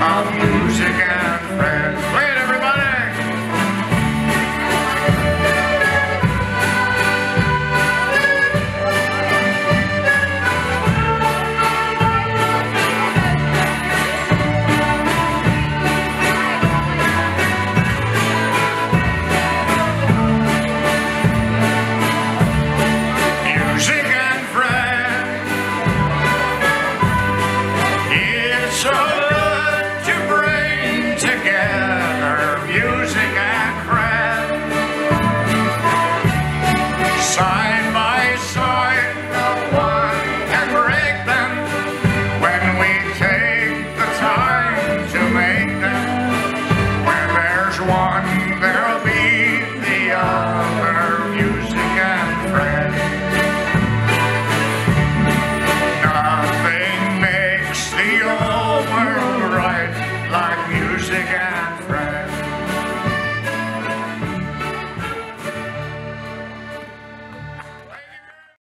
of music and friends. Wait, everybody! Music one,